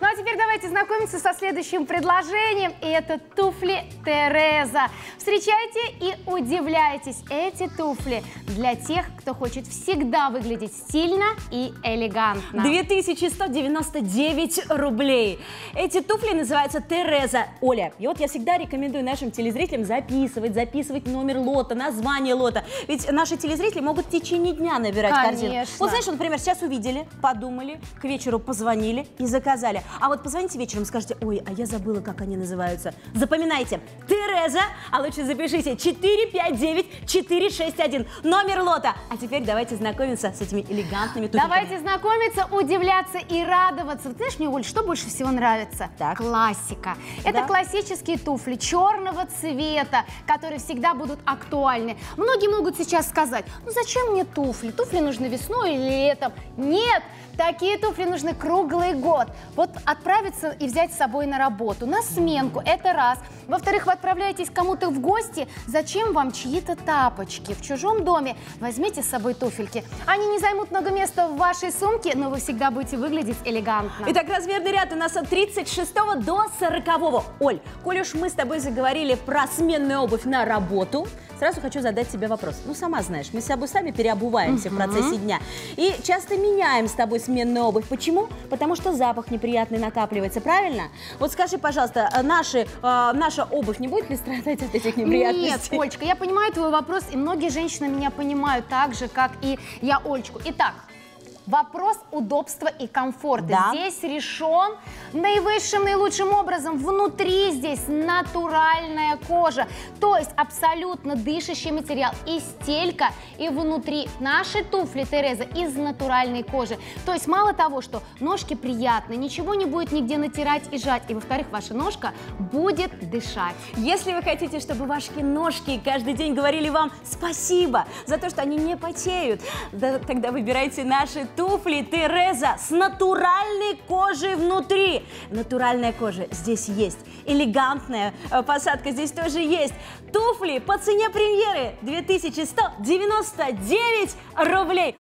Ну а теперь давайте знакомиться со следующим предложением. И это туфли Тереза. Встречайте и удивляйтесь. Эти туфли для тех, кто хочет всегда выглядеть стильно и элегантно. 2199 рублей. Эти туфли называются Тереза. Оля, и вот я всегда рекомендую нашим телезрителям записывать, записывать номер лота, название лота. Ведь наши телезрители могут в течение дня набирать корзину. Конечно. Вот знаешь, например, сейчас увидели, подумали, к вечеру позвонили и заказали. А вот позвоните вечером, скажете, ой, а я забыла, как они называются. Запоминайте, Тереза, а лучше запишите 459-461, номер лота. А теперь давайте знакомиться с этими элегантными туфельками. Давайте знакомиться, удивляться и радоваться. Вот знаешь мне, Оль, что больше всего нравится? Так. Классика. Это Да. классические туфли черного цвета, которые всегда будут актуальны. Многие могут сейчас сказать, ну зачем мне туфли? Туфли нужны весной или летом. Нет, такие туфли нужны круглый год. Вот отправиться и взять с собой на работу, на сменку, это раз. Во-вторых, вы отправляетесь кому-то в гости, зачем вам чьи-то тапочки? В чужом доме возьмите с собой туфельки. Они не займут много места в вашей сумке, но вы всегда будете выглядеть элегантно. Итак, размерный ряд у нас от 36 до 40. Оль, коль уж мы с тобой заговорили про сменную обувь на работу, сразу хочу задать тебе вопрос. Ну, сама знаешь, мы с тобой сами переобуваемся в процессе дня. И часто меняем с тобой сменную обувь. Почему? Потому что запах неприятный накапливается, правильно? Вот скажи, пожалуйста, а наши, э, наша обувь не будет ли страдать от этих Нет, неприятностей? Олечка, я понимаю твой вопрос, и многие женщины меня понимают так же, как и я Олечку. Итак, вопрос удобства и комфорта. Да. Здесь решен наивысшим, наилучшим образом. Внутри здесь натуральная кожа, то есть абсолютно дышащий материал и стелька, и внутри наши туфли Тереза из натуральной кожи. То есть мало того, что ножки приятные, ничего не будет нигде натирать и жать, и во-вторых, ваша ножка будет дышать. Если вы хотите, чтобы ваши ножки каждый день говорили вам спасибо за то, что они не потеют, да, тогда выбирайте наши туфли Тереза с натуральной кожей внутри. Натуральная кожа здесь есть. Элегантная э, посадка здесь тоже есть. Туфли по цене премьеры 2199 рублей.